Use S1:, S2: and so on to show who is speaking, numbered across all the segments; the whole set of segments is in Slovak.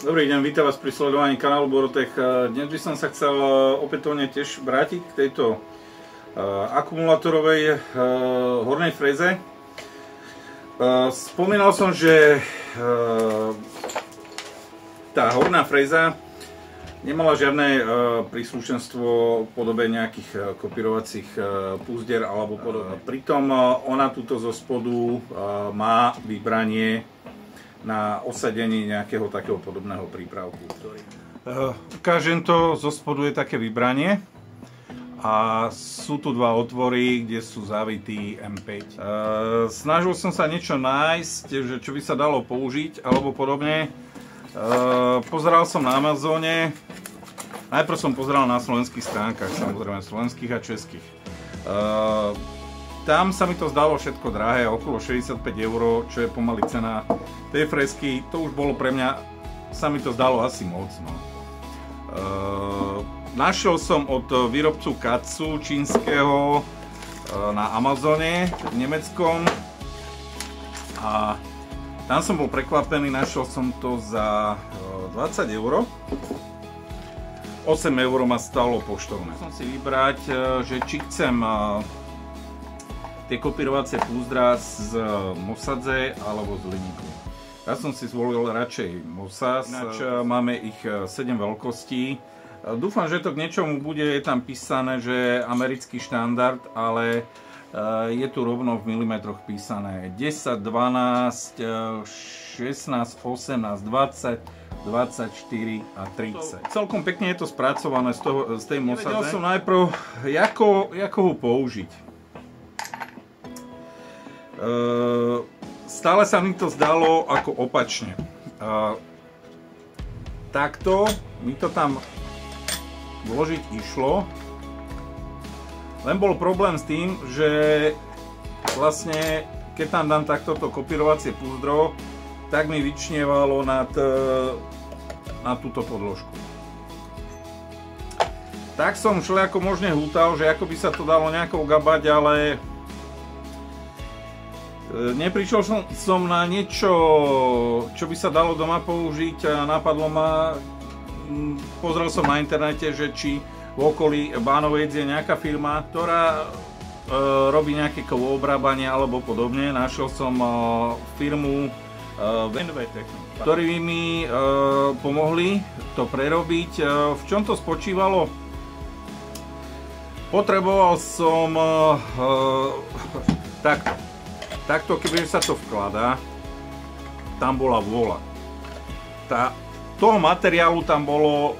S1: Dobrý deň, vítam vás pri sledovaní kanálu Borotech. Dnes by som sa chcel opätovne tiež vrátiť k tejto akumulátorovej hornej freze. Spomínal som, že tá horná freza Nemala žiadne príslušenstvo v podobe nejakých kopírovacích púzdier alebo podobne. Pritom ona túto zo spodu má vybranie na osadenie nejakého takého podobného prípravku. Ktorý... Ukážem to, zo spodu je také vybranie a sú tu dva otvory, kde sú zavití M5. Uh, snažil som sa niečo nájsť, že čo by sa dalo použiť alebo podobne. Uh, pozeral som na Amazone, najprv som pozeral na slovenských stránkach, samozrejme slovenských a českých. Uh, tam sa mi to zdalo všetko drahé, okolo 65 eur, čo je pomaly cena tej fresky. To už bolo pre mňa, sa mi to zdalo asi moc. No. Uh, našiel som od výrobcu Katsu čínskeho uh, na Amazone v nemeckom a tam som bol prekvapený, našiel som to za 20 e, eur. 8 eur ma stalo poštovné. Som si vybrať, e, že či chcem e, tie kopírovacie púzdra z Mosadze alebo z Liniku. Ja som si zvolil radšej Mosaz, ináč máme ich 7 veľkostí. Dúfam, že to k niečomu bude, je tam písané, že americký štandard, ale je tu rovno v milimetroch písané 10, 12, 16, 18, 20, 24 a 30. Celkom pekne je to spracované z, toho, z tej Mosadze. Nevedel som najprv, ako, ako ho použiť. Uh, stále sa mi to zdalo ako opačne. Takto mi to tam vložiť išlo, len bol problém s tým, že vlastne keď tam dám takto to kopírovacie púzdro, tak mi vyčnievalo nad, e, na túto podložku. Tak som všelijako možne hútal, že ako by sa to dalo nejako gabať, ale neprišiel som, som na niečo, čo by sa dalo doma použiť a napadlo ma, pozrel som na internete, že či v okolí Bánovec je nejaká firma, ktorá e, robí nejaké kovoobrábanie alebo podobne. Našiel som e, firmu e, VNV Technik, ktorí mi e, pomohli to prerobiť. E, v čom to spočívalo? Potreboval som e, takto. Takto, kebyže sa to vkladá, tam bola vôľa. Tá, toho materiálu tam bolo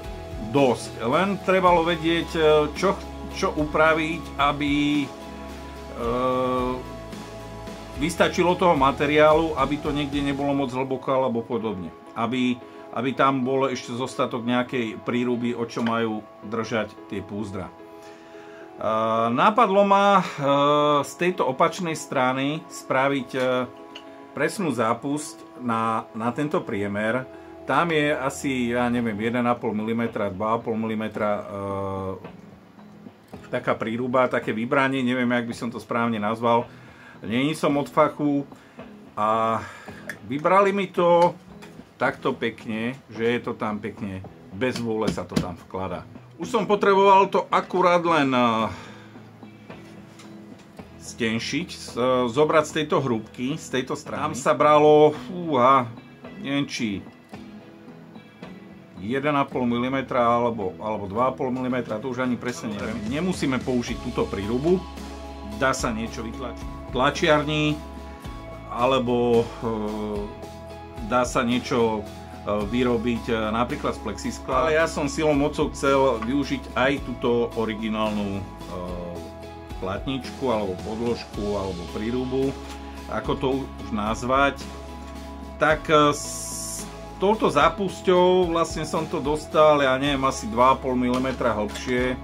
S1: dosť. Len trebalo vedieť, e, čo, čo upraviť, aby e, vystačilo toho materiálu, aby to niekde nebolo moc hlboko alebo podobne. Aby, aby tam bol ešte zostatok nejakej príruby, o čo majú držať tie púzdra. E, nápadlo ma e, z tejto opačnej strany spraviť e, presnú zápusť na, na tento priemer, tam je asi, ja neviem, 1,5 mm, 2,5 mm taká príruba, také vybranie, neviem, jak by som to správne nazval. Není som od fachu a vybrali mi to takto pekne, že je to tam pekne, bez vôle sa to tam vklada. Už som potreboval to akurát len uh, stenšiť, zobrať z tejto hrúbky, z tejto strany. Tam sa bralo, fúha, neviem či 1,5 mm alebo, alebo 2,5 mm, to už ani presne neviem. Nemusíme použiť túto prírubu, dá sa niečo vytlačiť tlačiarni, alebo e, dá sa niečo vyrobiť e, napríklad z plexiskla. Ale ja som silou mocou chcel využiť aj túto originálnu e, platničku, alebo podložku, alebo prírubu, ako to už nazvať. Tak e, touto zápusťou vlastne som to dostal, ja neviem, asi 2,5 mm hlbšie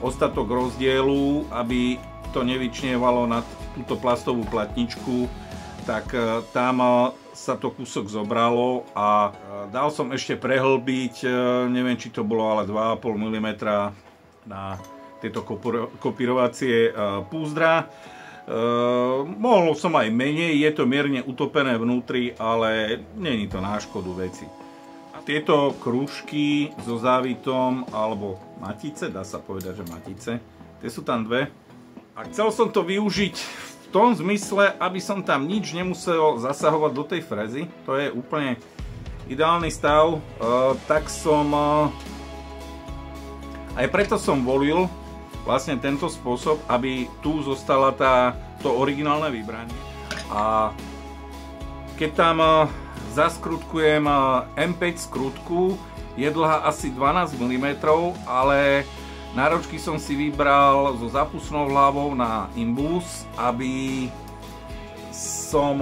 S1: ostatok rozdielu, aby to nevyčnievalo na túto plastovú platničku, tak e, tam e, sa to kúsok zobralo a e, dal som ešte prehlbiť, neviem či to bolo ale 2,5 mm na tieto kopírovacie púzdra. Mohol som aj menej, je to mierne utopené vnútri, ale není to na škodu veci. tieto krúžky so závitom, alebo matice, dá sa povedať, že matice, tie sú tam dve. A chcel som to využiť v tom zmysle, aby som tam nič nemusel zasahovať do tej frezy. To je úplne ideálny stav. E, tak som... E, aj preto som volil vlastne tento spôsob, aby tu zostala tá, to originálne vybranie. A keď tam e, zaskrutkujem M5 skrutku, je dlhá asi 12 mm, ale náročky som si vybral so zapusnou hlavou na Imbus, aby som,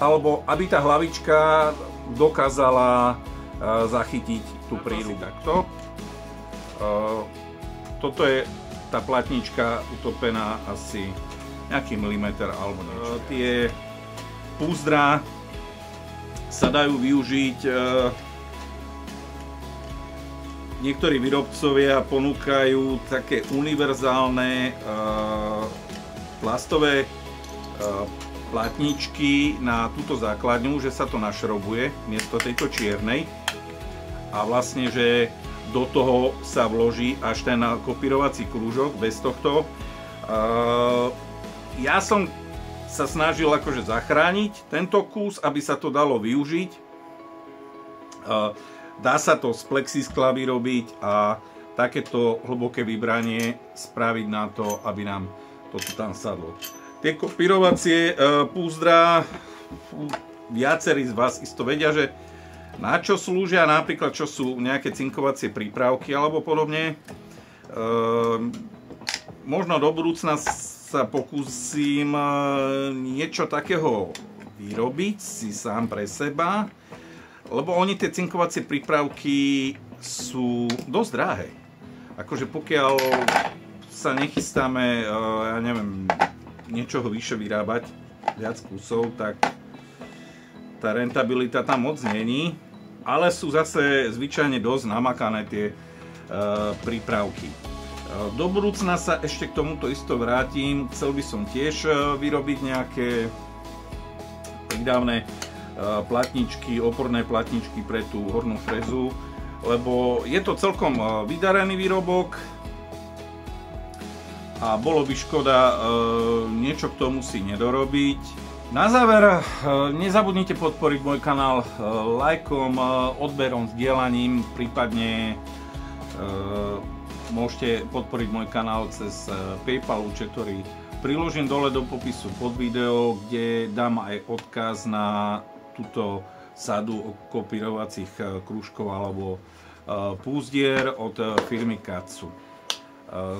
S1: alebo aby tá hlavička dokázala zachytiť tú príru takto. Toto je tá platnička utopená asi nejaký milimeter alebo niečo. Tie púzdra sa dajú využiť. Niektorí výrobcovia ponúkajú také univerzálne plastové platničky na túto základňu, že sa to našrobuje miesto tejto čiernej a vlastne, že do toho sa vloží až ten kopírovací krúžok bez tohto. Ja som sa snažil akože zachrániť tento kus, aby sa to dalo využiť. Dá sa to z plexiskla vyrobiť a takéto hlboké vybranie spraviť na to, aby nám toto tam sadlo. Tie kopírovacie e, púzdra, viacerí z vás isto vedia, že na čo slúžia, napríklad čo sú nejaké cinkovacie prípravky alebo podobne. E, možno do budúcna sa pokúsim e, niečo takého vyrobiť si sám pre seba, lebo oni tie cinkovacie prípravky sú dosť drahé. Akože pokiaľ sa nechystáme, e, ja neviem, niečoho vyššie vyrábať, viac kusov, tak tá rentabilita tam moc není, ale sú zase zvyčajne dosť namakané tie uh, prípravky. Do budúcna sa ešte k tomuto isto vrátim. Chcel by som tiež vyrobiť nejaké pridávne e, platničky, oporné platničky pre tú hornú frezu, lebo je to celkom vydarený výrobok a bolo by škoda niečo k tomu si nedorobiť. Na záver, nezabudnite podporiť môj kanál lajkom, odberom, sdielaním, prípadne Môžete podporiť môj kanál cez PayPal účet, ktorý priložím dole do popisu pod video, kde dám aj odkaz na túto sadu kopírovacích eh, krúžkov alebo eh, púzdier od firmy Katsu.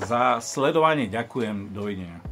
S1: Za sledovanie ďakujem, dovidenia.